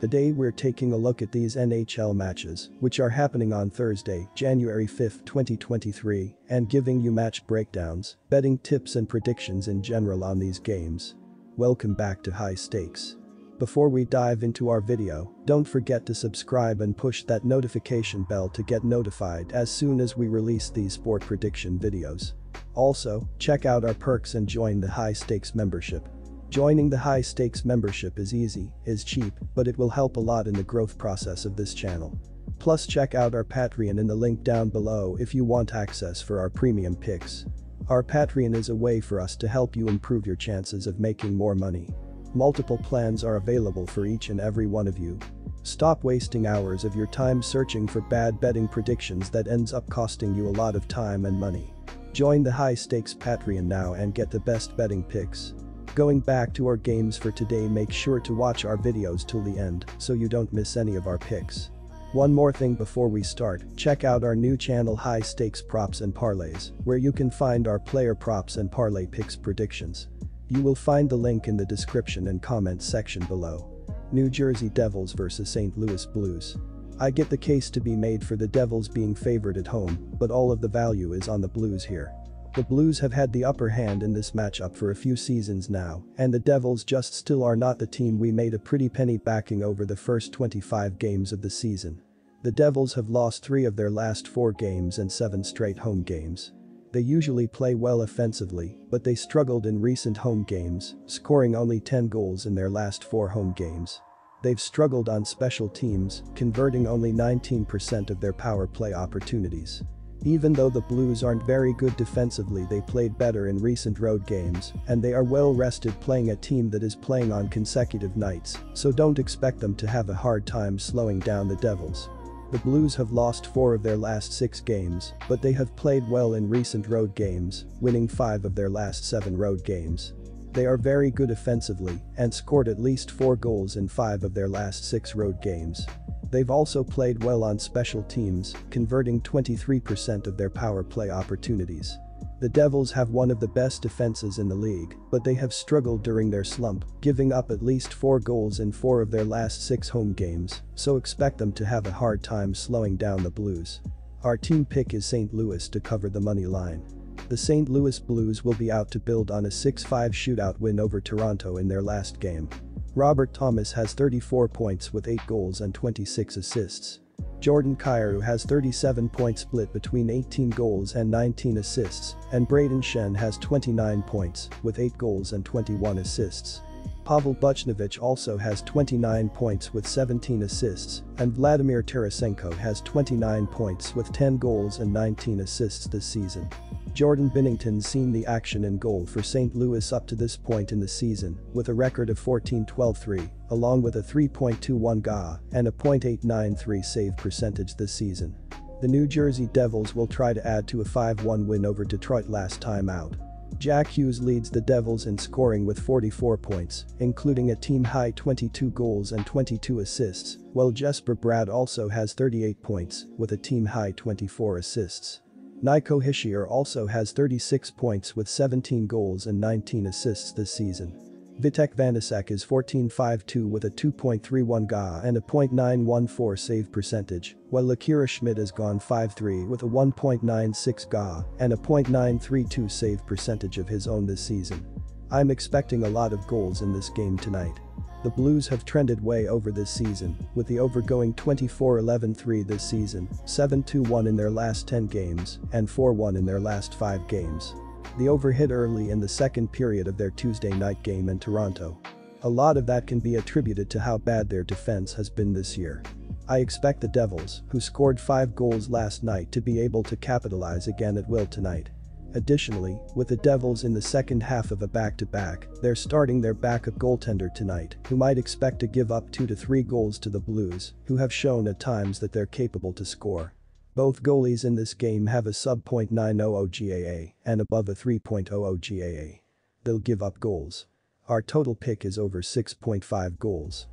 Today we're taking a look at these NHL matches, which are happening on Thursday, January 5, 2023, and giving you match breakdowns, betting tips and predictions in general on these games. Welcome back to High Stakes. Before we dive into our video, don't forget to subscribe and push that notification bell to get notified as soon as we release these sport prediction videos. Also, check out our perks and join the High Stakes membership. Joining the high stakes membership is easy, is cheap, but it will help a lot in the growth process of this channel. Plus check out our Patreon in the link down below if you want access for our premium picks. Our Patreon is a way for us to help you improve your chances of making more money. Multiple plans are available for each and every one of you. Stop wasting hours of your time searching for bad betting predictions that ends up costing you a lot of time and money. Join the high stakes Patreon now and get the best betting picks. Going back to our games for today make sure to watch our videos till the end so you don't miss any of our picks. One more thing before we start, check out our new channel High Stakes Props and Parlays, where you can find our player props and parlay picks predictions. You will find the link in the description and comments section below. New Jersey Devils vs St. Louis Blues. I get the case to be made for the Devils being favored at home, but all of the value is on the Blues here. The Blues have had the upper hand in this matchup for a few seasons now, and the Devils just still are not the team we made a pretty penny backing over the first 25 games of the season. The Devils have lost three of their last four games and seven straight home games. They usually play well offensively, but they struggled in recent home games, scoring only 10 goals in their last four home games. They've struggled on special teams, converting only 19% of their power play opportunities. Even though the Blues aren't very good defensively they played better in recent road games, and they are well rested playing a team that is playing on consecutive nights, so don't expect them to have a hard time slowing down the Devils. The Blues have lost four of their last six games, but they have played well in recent road games, winning five of their last seven road games. They are very good offensively and scored at least four goals in five of their last six road games. They've also played well on special teams, converting 23% of their power play opportunities. The Devils have one of the best defenses in the league, but they have struggled during their slump, giving up at least 4 goals in 4 of their last 6 home games, so expect them to have a hard time slowing down the Blues. Our team pick is St. Louis to cover the money line. The St. Louis Blues will be out to build on a 6-5 shootout win over Toronto in their last game. Robert Thomas has 34 points with 8 goals and 26 assists. Jordan Kyrou has 37 points split between 18 goals and 19 assists, and Brayden Schenn has 29 points with 8 goals and 21 assists. Pavel Buchnevich also has 29 points with 17 assists, and Vladimir Tarasenko has 29 points with 10 goals and 19 assists this season. Jordan Binnington's seen the action in goal for St. Louis up to this point in the season, with a record of 14-12-3, along with a 3.21 GA and a .893 save percentage this season. The New Jersey Devils will try to add to a 5-1 win over Detroit last time out. Jack Hughes leads the Devils in scoring with 44 points, including a team-high 22 goals and 22 assists, while Jesper Bratt also has 38 points, with a team-high 24 assists. Nico Hischier also has 36 points with 17 goals and 19 assists this season. Vitek Vanecek is 14-5-2 with a 2.31 GA and a .914 save percentage, while Akira Schmid has gone 5-3 with a 1.96 GA and a .932 save percentage of his own this season. I'm expecting a lot of goals in this game tonight. The Blues have trended way over this season, with the over going 24-11-3 this season, 7-2-1 in their last 10 games, and 4-1 in their last 5 games. The over hit early in the second period of their Tuesday night game in Toronto. A lot of that can be attributed to how bad their defense has been this year. I expect the Devils, who scored 5 goals last night to be able to capitalize again at will tonight. Additionally, with the Devils in the second half of a back-to-back, they're starting their backup goaltender tonight, who might expect to give up 2 to 3 goals to the Blues, who have shown at times that they're capable to score. Both goalies in this game have a sub .900 GAA and above a 3.00 GAA. They'll give up goals. Our total pick is over 6.5 goals.